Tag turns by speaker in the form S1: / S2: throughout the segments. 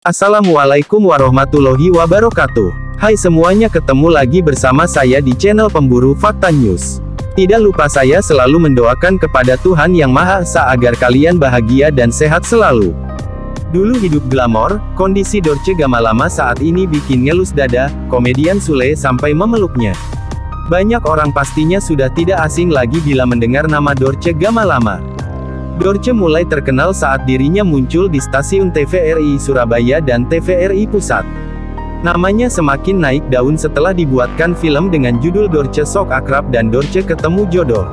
S1: Assalamualaikum warahmatullahi wabarakatuh. Hai semuanya ketemu lagi bersama saya di channel pemburu fakta news. Tidak lupa saya selalu mendoakan kepada Tuhan Yang Maha Esa agar kalian bahagia dan sehat selalu. Dulu hidup glamor, kondisi Dorce Gamalama saat ini bikin ngelus dada, komedian Sule sampai memeluknya. Banyak orang pastinya sudah tidak asing lagi bila mendengar nama Dorce Gamalama. Dorce mulai terkenal saat dirinya muncul di stasiun TVRI Surabaya dan TVRI Pusat. Namanya semakin naik daun setelah dibuatkan film dengan judul Dorce Sok Akrab dan Dorce Ketemu Jodoh.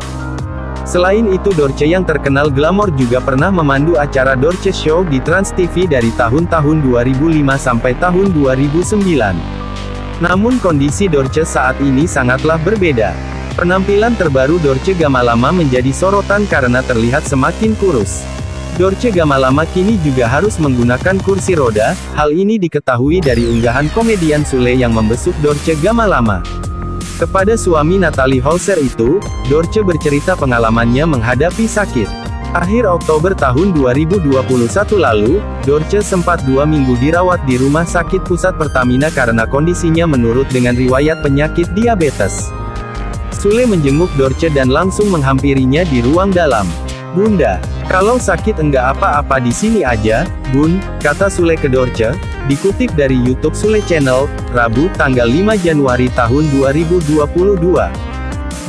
S1: Selain itu Dorce yang terkenal glamor juga pernah memandu acara Dorce Show di Trans TV dari tahun-tahun 2005 sampai tahun 2009. Namun kondisi Dorce saat ini sangatlah berbeda. Penampilan terbaru Dorce Gamalama menjadi sorotan karena terlihat semakin kurus. Dorce Gamalama kini juga harus menggunakan kursi roda, hal ini diketahui dari unggahan komedian Sule yang membesuk Dorce Gamalama. Kepada suami Natalie Holzer itu, Dorce bercerita pengalamannya menghadapi sakit. Akhir Oktober tahun 2021 lalu, Dorce sempat dua minggu dirawat di rumah sakit pusat Pertamina karena kondisinya menurut dengan riwayat penyakit diabetes. Sule menjenguk Dorce dan langsung menghampirinya di ruang dalam. Bunda, kalau sakit enggak apa-apa di sini aja, Bun, kata Sule ke Dorce, dikutip dari YouTube Sule Channel, Rabu, tanggal 5 Januari tahun 2022.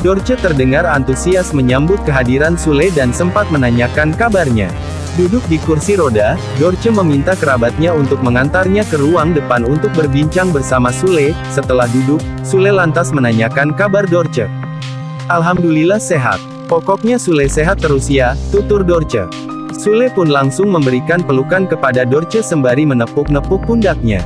S1: Dorce terdengar antusias menyambut kehadiran Sule dan sempat menanyakan kabarnya. Duduk di kursi roda, Dorce meminta kerabatnya untuk mengantarnya ke ruang depan untuk berbincang bersama Sule. Setelah duduk, Sule lantas menanyakan kabar Dorce. Alhamdulillah sehat. Pokoknya Sule sehat terus ya, tutur Dorce. Sule pun langsung memberikan pelukan kepada Dorce sembari menepuk-nepuk pundaknya.